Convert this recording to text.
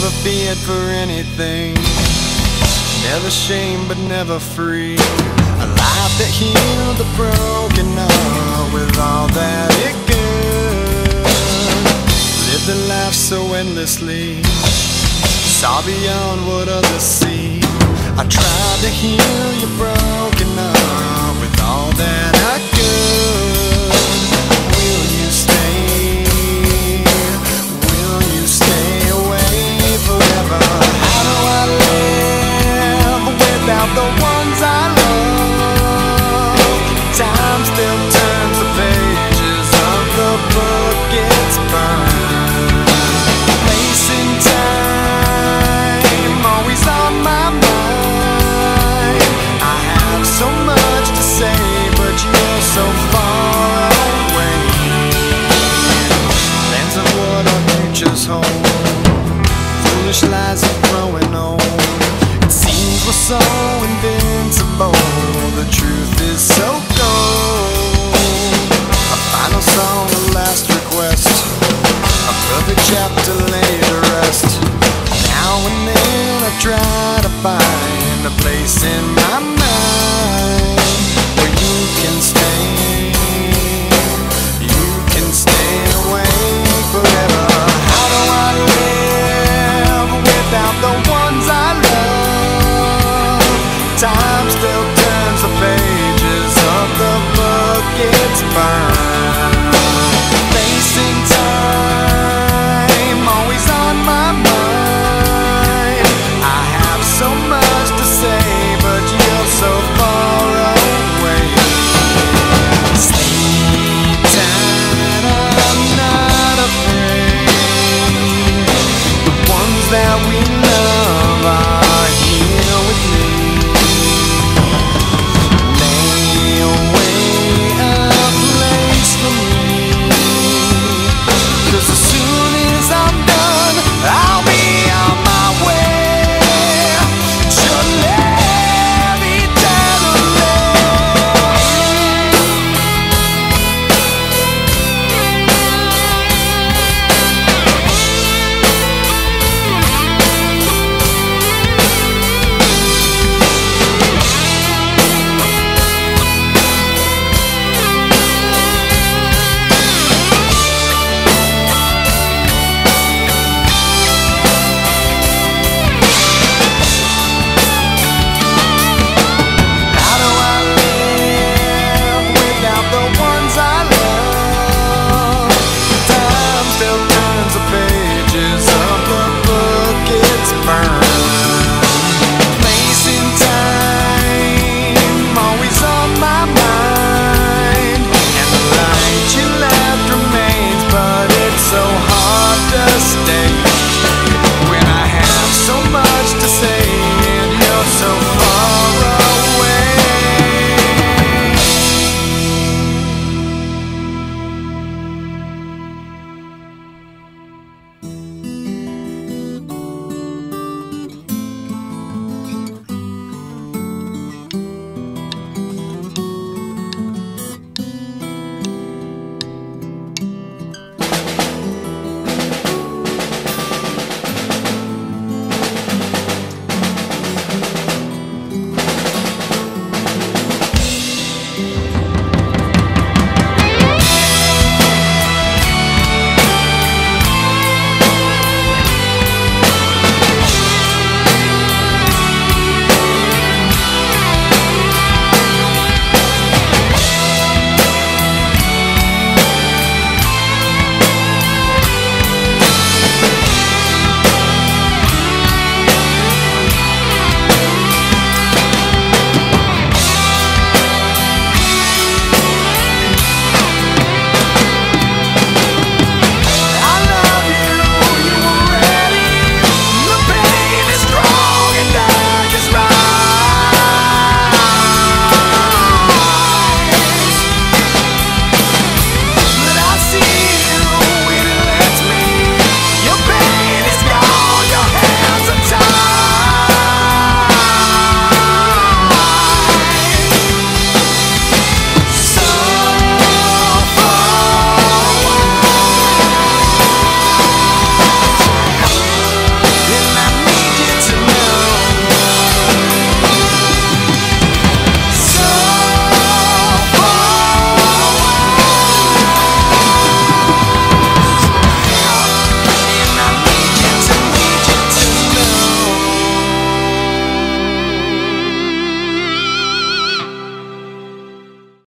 Never feared for anything. Never shame, but never free. A life that healed the broken heart with all that it could. Lived a life so endlessly. Saw beyond what others see. I tried to heal A perfect chapter laid to rest. Now and then I try to find a place in